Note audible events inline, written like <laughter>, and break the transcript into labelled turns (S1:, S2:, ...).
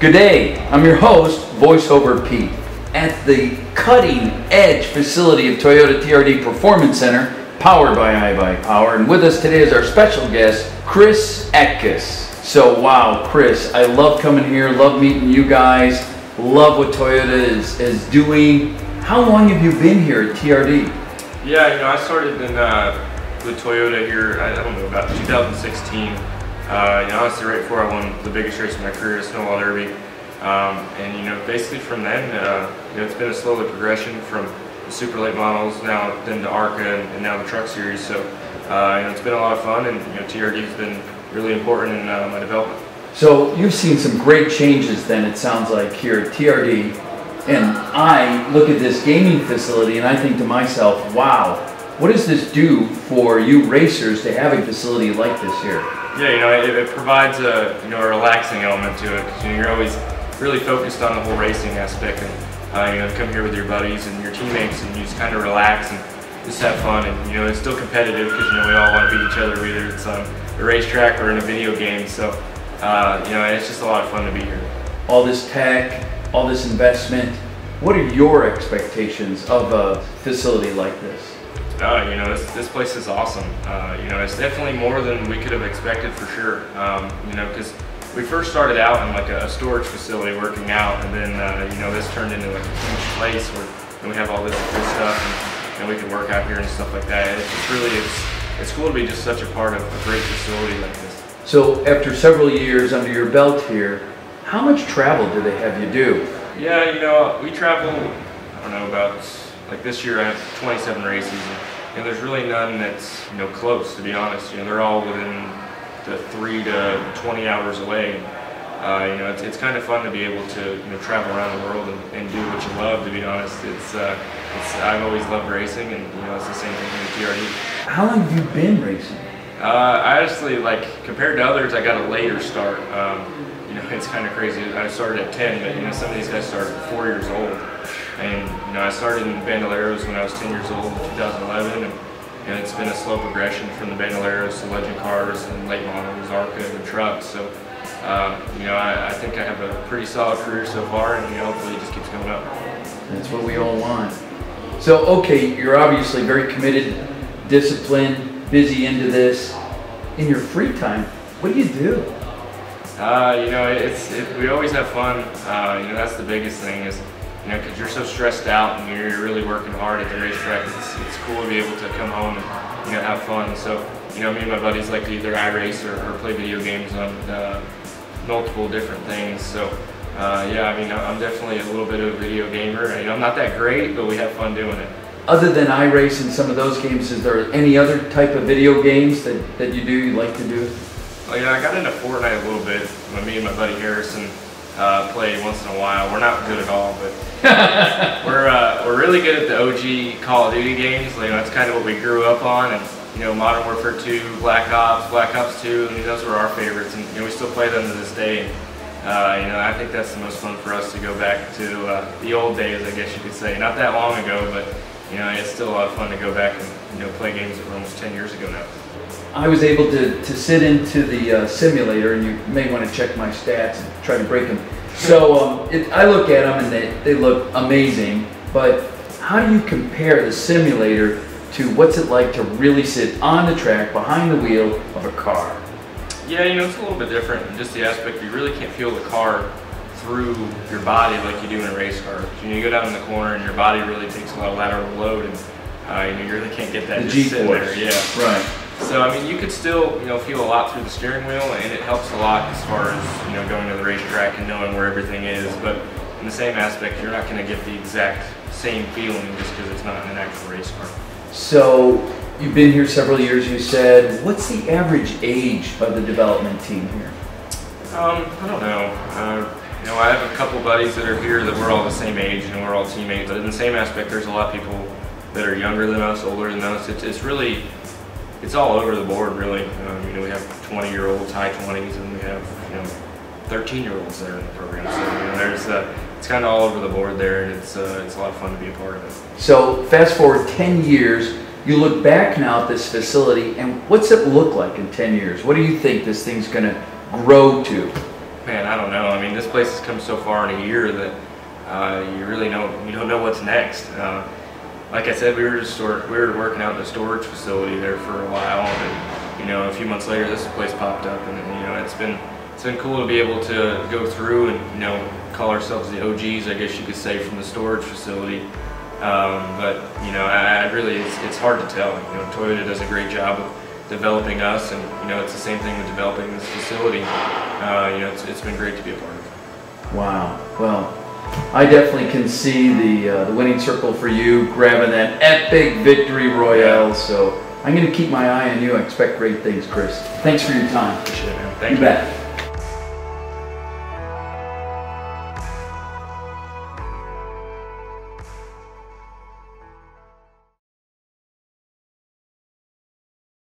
S1: Good day. I'm your host, VoiceOver Pete, at the cutting edge facility of Toyota TRD Performance Center, powered by iBuyPower. And with us today is our special guest, Chris Eckes. So, wow, Chris, I love coming here, love meeting you guys, love what Toyota is, is doing. How long have you been here at TRD?
S2: Yeah, you know, I started in uh, with Toyota here, I don't know, about 2016. Uh, you know, honestly, right before I won the biggest race of my career, the Snowball Derby. Um, and, you know, basically from then, uh, you know, it's been a slow progression from the super late models, now then to ARCA, and, and now the truck series. So, uh, you know, it's been a lot of fun, and, you know, TRD's been really important in uh, my development.
S1: So you've seen some great changes then, it sounds like, here at TRD. And I look at this gaming facility and I think to myself, wow, what does this do for you racers to have a facility like this here?
S2: Yeah, you know, it, it provides a you know a relaxing element to it you know, you're always really focused on the whole racing aspect, and uh, you know, come here with your buddies and your teammates, and you just kind of relax and just have fun. And you know, it's still competitive because you know we all want to beat each other, whether it's on the racetrack or in a video game. So, uh, you know, it's just a lot of fun to be here.
S1: All this tech, all this investment. What are your expectations of a facility like this?
S2: Uh, you know, this, this place is awesome. Uh, you know, it's definitely more than we could have expected for sure. Um, you know, because we first started out in like a storage facility working out, and then uh, you know this turned into like a huge place where we have all this good stuff, and, and we can work out here and stuff like that. It's just really it's it's cool to be just such a part of a great facility like this.
S1: So after several years under your belt here, how much travel do they have you do?
S2: Yeah, you know, we travel. I don't know about like this year. I have 27 races. And, there's really none that's you know close to be honest. You know they're all within the three to 20 hours away. Uh, you know it's, it's kind of fun to be able to you know travel around the world and, and do what you love. To be honest, it's, uh, it's I've always loved racing, and you know it's the same thing with TRD.
S1: How long have you been racing?
S2: Uh, I honestly like compared to others, I got a later start. Um, you know, it's kind of crazy. I started at 10, but you know, some of these guys started at four years old. And you know, I started in Bandoleros when I was 10 years old in 2011, and, and it's been a slow progression from the Bandoleros to Legend cars and late models, ARCA, and trucks. So, uh, you know, I, I, think I have a pretty solid career so far, and you know, hopefully it just keeps going up.
S1: That's what we all want. So, okay, you're obviously very committed, disciplined, busy into this. In your free time, what do you do?
S2: Uh, you know, it's it, we always have fun. Uh, you know, that's the biggest thing is you know, because you're so stressed out and you're really working hard at the racetrack, it's, it's cool to be able to come home and, you know, have fun. So, you know, me and my buddies like to either iRace or, or play video games on uh, multiple different things. So, uh, yeah, I mean, I'm definitely a little bit of a video gamer. You know, I'm not that great, but we have fun doing it.
S1: Other than iRace and some of those games, is there any other type of video games that, that you do, you like to do?
S2: Well, yeah, I got into Fortnite a little bit. When me and my buddy Harrison uh, play once in a while. We're not good at all, but <laughs> we're uh, we're really good at the OG Call of Duty games. You know, that's kind of what we grew up on, and you know, Modern Warfare 2, Black Ops, Black Ops 2. I mean, those were our favorites, and you know, we still play them to this day. And, uh, you know, I think that's the most fun for us to go back to uh, the old days, I guess you could say. Not that long ago, but you know, it's still a lot of fun to go back and you know play games that were almost 10 years ago now.
S1: I was able to, to sit into the uh, simulator, and you may want to check my stats and try to break them. So um, it, I look at them and they, they look amazing, but how do you compare the simulator to what's it like to really sit on the track behind the wheel of a car?
S2: Yeah, you know, it's a little bit different just the aspect you really can't feel the car through your body like you do in a race car. You, know, you go down in the corner and your body really takes a lot of lateral load and uh, you, know, you really can't get that
S1: the
S2: just
S1: sitting
S2: there. Yeah.
S1: Right.
S2: So I mean, you could still you know feel a lot through the steering wheel, and it helps a lot as far as you know going to the racetrack and knowing where everything is. But in the same aspect, you're not going to get the exact same feeling just because it's not an actual race car.
S1: So you've been here several years. You said, what's the average age of the development team here?
S2: Um, I don't know. Uh, you know, I have a couple buddies that are here that we're all the same age and we're all teammates. But in the same aspect, there's a lot of people that are younger than us, older than us. It's, it's really it's all over the board, really. Um, you know, we have 20-year-olds, high 20s, and we have you know 13-year-olds there in the program. So you know, there's uh, it's kind of all over the board there, and it's uh, it's a lot of fun to be a part of it.
S1: So fast forward 10 years, you look back now at this facility, and what's it look like in 10 years? What do you think this thing's going to grow to?
S2: Man, I don't know. I mean, this place has come so far in a year that uh, you really don't you don't know what's next. Uh, like I said, we were just sort we were working out in the storage facility there for a while, and you know, a few months later, this place popped up, and you know, it's been it's been cool to be able to go through and you know call ourselves the OGs, I guess you could say, from the storage facility. Um, but you know, I, I really it's, it's hard to tell. You know, Toyota does a great job of developing us, and you know, it's the same thing with developing this facility. Uh, you know, it's, it's been great to be a part of.
S1: Wow. Well, I definitely can see the uh, the winning circle for you, grabbing that epic victory royale. So I'm going to keep my eye on you. I expect great things, Chris. Thanks for your time.
S2: Appreciate it, man.
S1: You
S2: Thank you.
S1: bet.